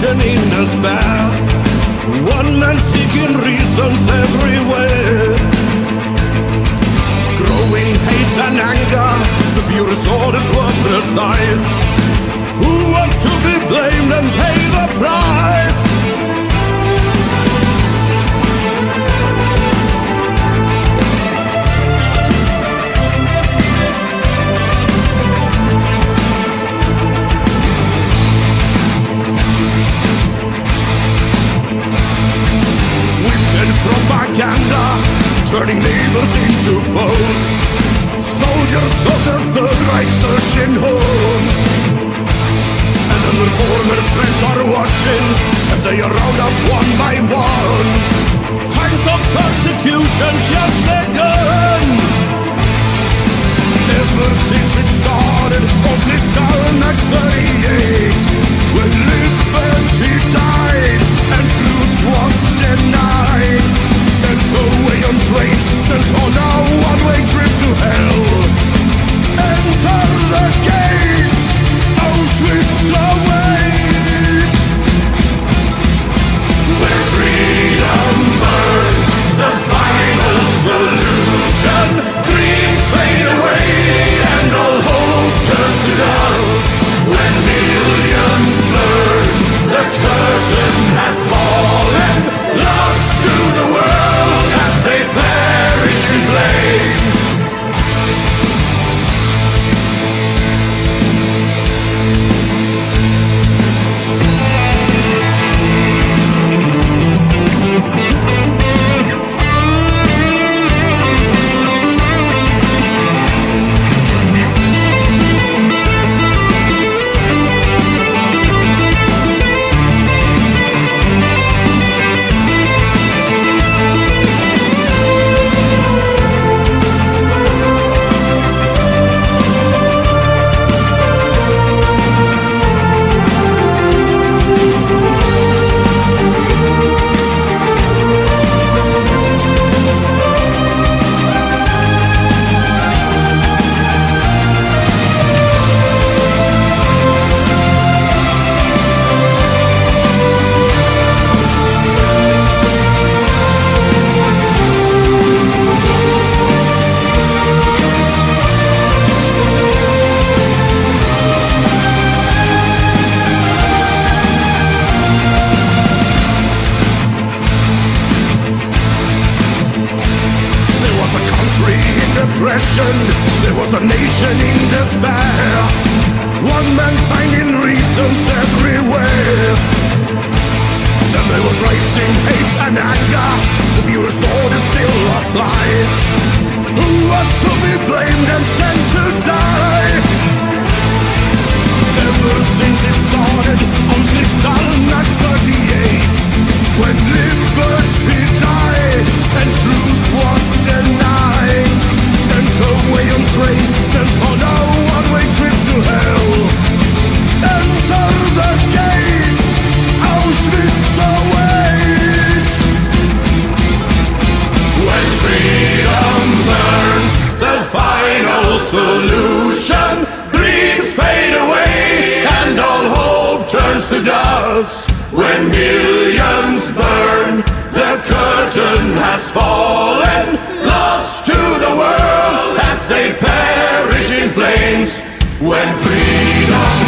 nation in despair. One man seeking reasons everywhere. Growing hate and anger, the Fuhrer's orders were precise. Who was to be blamed and pay the price? Turning neighbors into foes. Soldiers of the Third Reich searching homes. And then their former friends are watching as they are round up one by one. Depression. There was a nation in despair. One man finding reasons everywhere. Then there was rising hate and anger. The Fuhrer's orders still apply. Who was to be blamed and sent to die? Ever since it started on Kristallnacht 38 When dust. When millions burn, the curtain has fallen. Lost to the world as they perish in flames. When freedom